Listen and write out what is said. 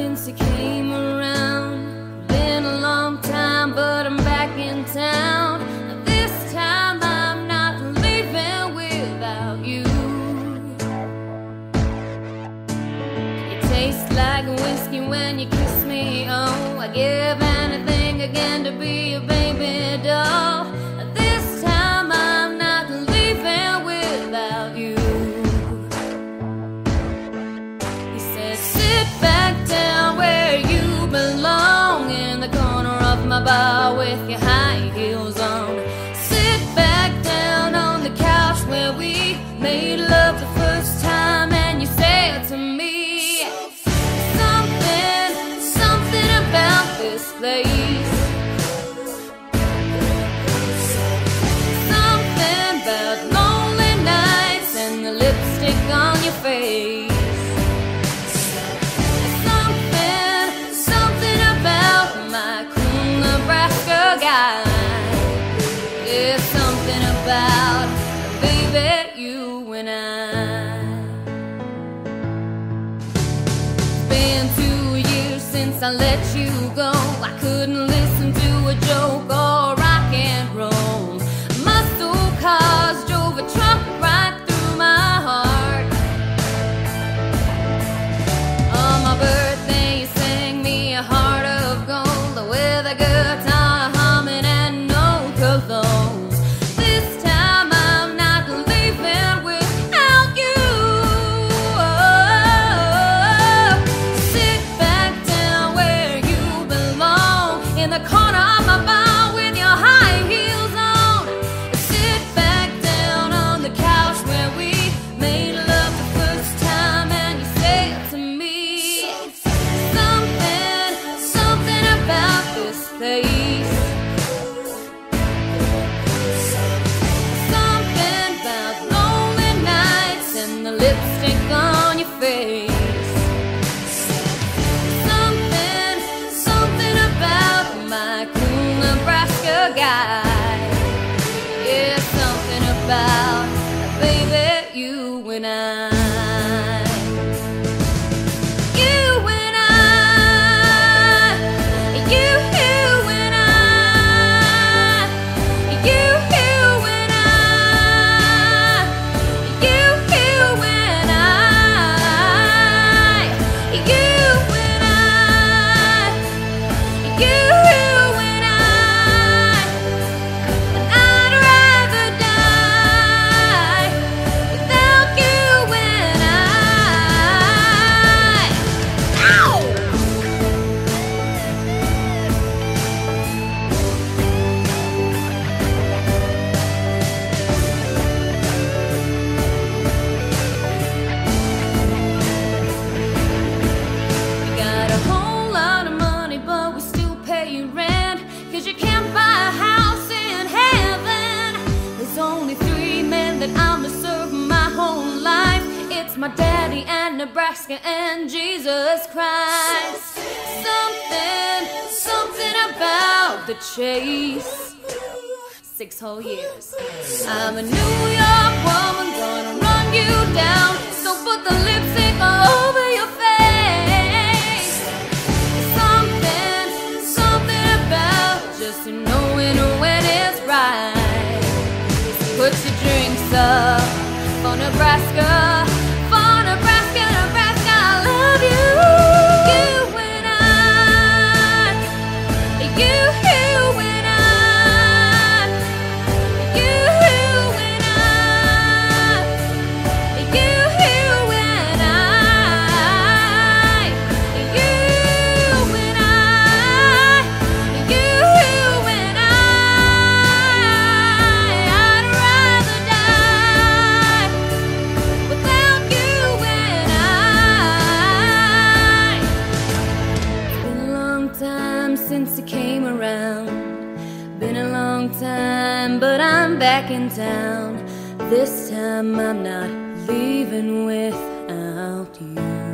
since you came around. Been a long time, but I'm back in town. This time I'm not leaving without you. You taste like whiskey when you kiss me. Oh, I give. with your hand. I let you go. I couldn't listen to a joke or rock and roll. God. that I'ma serve my whole life. It's my daddy and Nebraska and Jesus Christ. Something, something about the chase. Six whole years. I'm a New York woman, gonna run you down. for Nebraska. back in town. This time I'm not leaving without you.